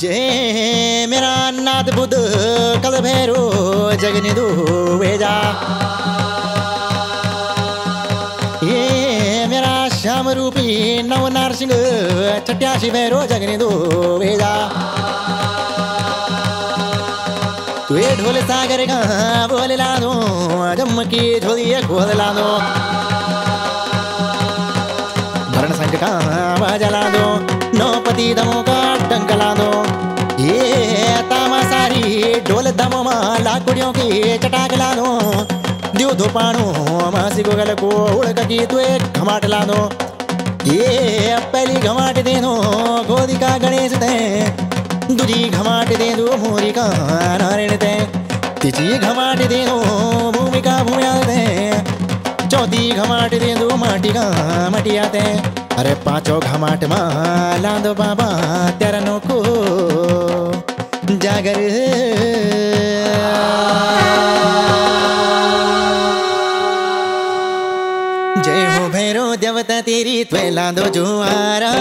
जय मेरा नाथ बुद्ध कल भैरो जगने दो वेजा ये मेरा श्याम रूपी नव नारसिंह छट्यासी भैरो जगने दो वेजा तुए ढोल सागर का बोल ला दो जम की झोलिए खोल ला दो भरण संग का बजला दो नौपति दमो का डंक ला दो ये तामा सारी ढोल दमो मा लाकुड़ियों की चटाक ला दो दियो धोपाणो मासी को गल को उड़क की तुए घमाट ला दो ये पहली घमाट दे दो गोदी का गणेश दे दूजी घमाट दे दो मोरी का नारायण दे तीसरी घमाट दे दो भूमिका भूमिया दे चौथी घमाट दे दो माटी का मटिया दे अरे पाँचों घमाट लांदो बाबा, तेरा को जागर। जय हो भैरो देवता तेरी, त्वे लांदो जुआरा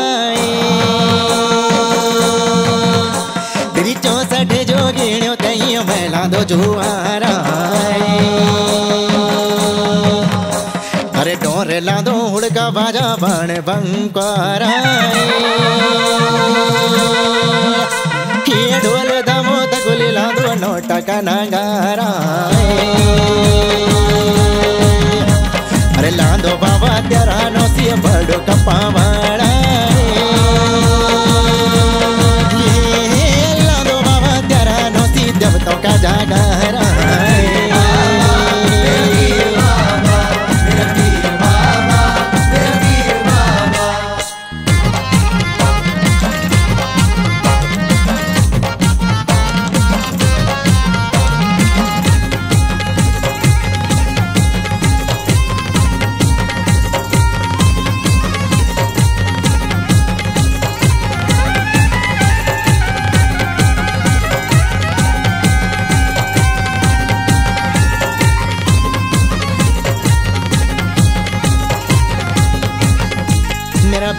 तेरी चौसठ जो गिण्यो तई मैं लांदो जुआरा डोर दो हुड़का बाजा बण बंकारा। ढोल दमो तकुल लांदो नोटा का नगारा। अरे लांदो बाबा तेरा नोती बड़ो कपावाड़ा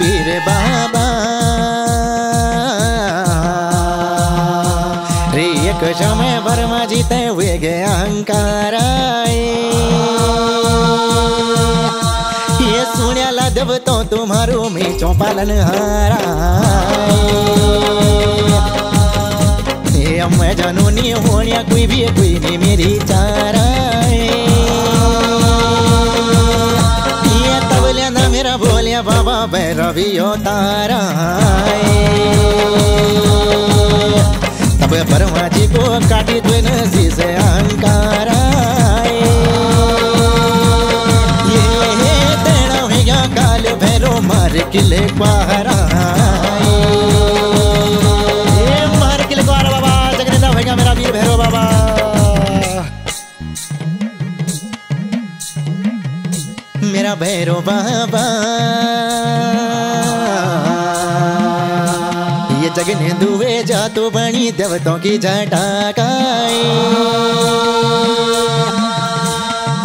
वीर बाबा। रे एक समय वर्मा जीते हुए गे अहंकार ये सुण्याला देव तो तुम्हारो मीचो पालन हारा ये अम्मे जनूनी होनिया कोई भी कोई नहीं मेरी चारा बोलिया, बाबा भैरवियो तारा तब परमा जी को काटी तुन से अहंकार ये तेरा भैया काल भैरो मार किले क्वारा भैरो बाबा ये जगने दुए जा तो बनी देवतों की जटाकाई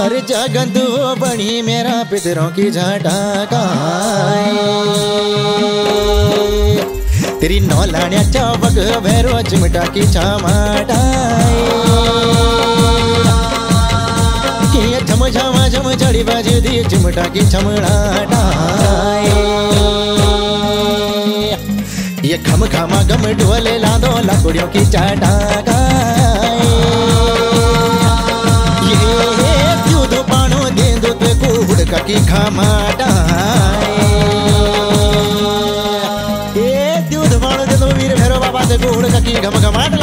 अरे जगन तू बनी मेरा पितरों की जटाकाई तेरी नौलाण्या चावक भैरो चिमटा की चमाटाई झम झम झम चढ़ी बाज दी चिमटा की छमड़ाटाए ये खम खमा गम ढोले लादो लाकुड़ियों की चाटा ये दूध पानो दे दो ते को की खमाटाए ये दूध पानो दे दो वीर भैरो बाबा ते को हुड़का की घम घमाट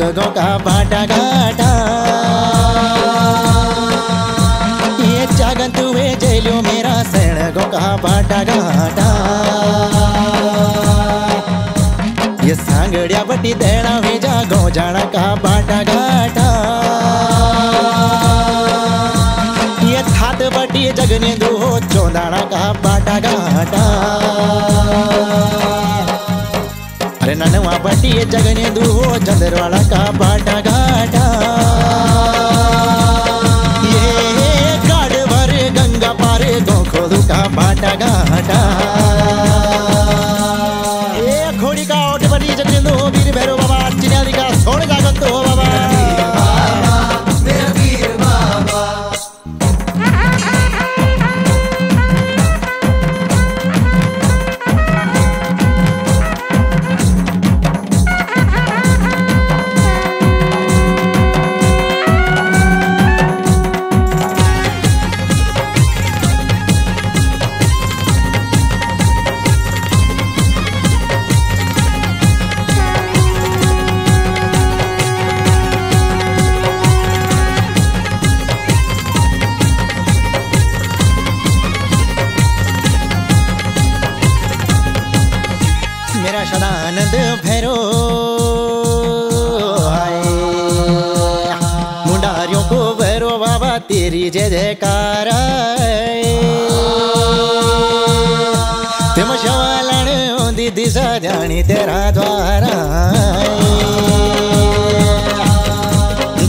मुल्क का बाटा घाटा। ये जागन तुवे जेलो मेरा सैण गो का बाटा घाटा। ये सांगड़िया बटी देना भेजा गो जाना का बाटा घाटा। ये थात बटी जगने दो चौदाना का बाटा घाटा। अरे ननवा बटी जगने दू चंद्रवाला का बाटा घाटा। ये गाड़ भर गंगा पार गोखोदू का बाटा घाटा। तेरी जय जयकार तुम शवालन ओंदी दिशा जानी तेरा द्वारा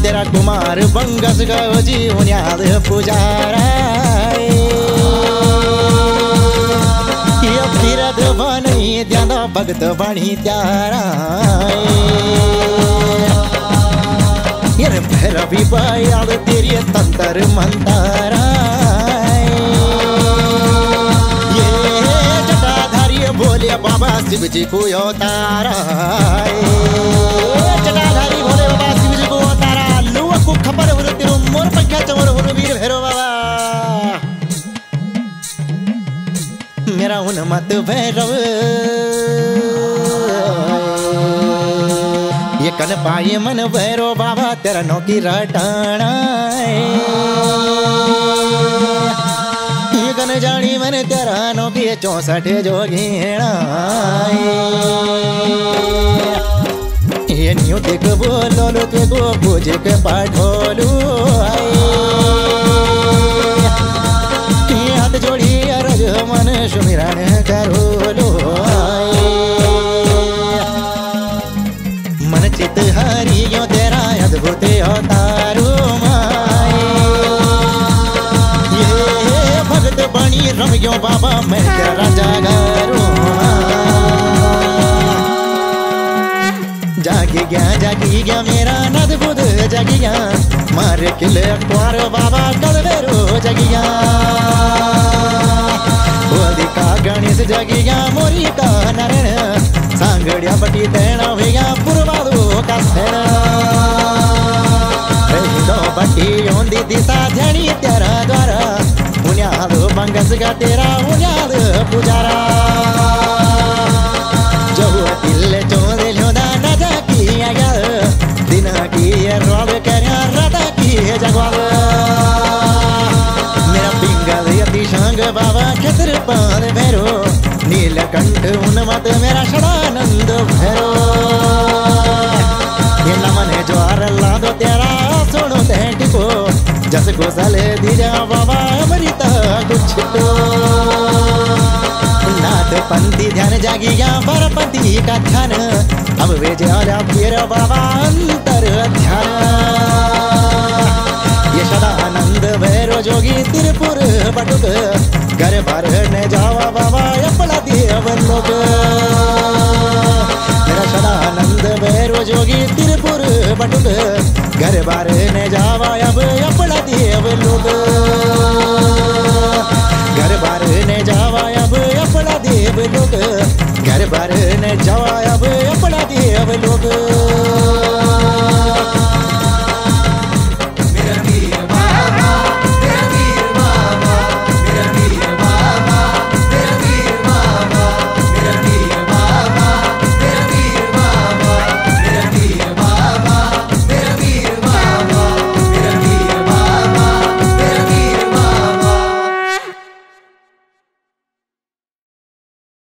तेरा कुमार बंगस गो जी उन्याद पुजारा फिरत बनी त्यादा भगत बणी त्यारा भैरवी बयाल तेरी तंतर मंतारा ये जटाधारी बोले बाबा शिव जी को तारा जटाधारी बोले बाबा शिव जी को तारा लुआ को खबर हो तेरो मोर पंखा चमर हो वीर भैरव बाबा। मेरा उन मत भैरव। कन पाए मन भैरो बाबा, तेरा नौकी रटाना ये कन जानी मन, तेरा नौकी चौसठ देख बोलो लो के पाठोलू हाथ जोड़ी, अरज मन सुमिरन करो हरियो तेरा अद्भुत अवतारो माए। ये भगत बनी रमियो बाबा, मैं तेरा जागरो जागी गया जागी गया मेरा नद बुध जागी मार किले अखबार बाबा कलवेरो जागी गया का गणेश जागी गया मोरी का नारायण। सांगड़िया पटी देना का तेरा उन्याद पुजारा। जो दिल चोद ल्योदा न जाकी आया दिन की रोब करया राता की जगवाल मेरा पिंगल यति शांग बाबा खतर पान भैरो नीलकंठ उन्मत मेरा षडानंद भैरो। ये नमन ज्वार, लादो तेरा, सुनो तेटी को जस को दिजा बाबा अमृत कुछ तो नाथ पंथी ध्यान जागी गया परपति का ध्यान अब वे ज़्यादा फिर बाबा अंतर ध्यान ये सदानंद भैरो जोगी त्रिपुर बटुक घर भर ने जावा बाबा अपना देव लोग सदानंद भैरो जोगी त्रिपुर बटुक घर बार ने जावा अब अपना देव लोग together.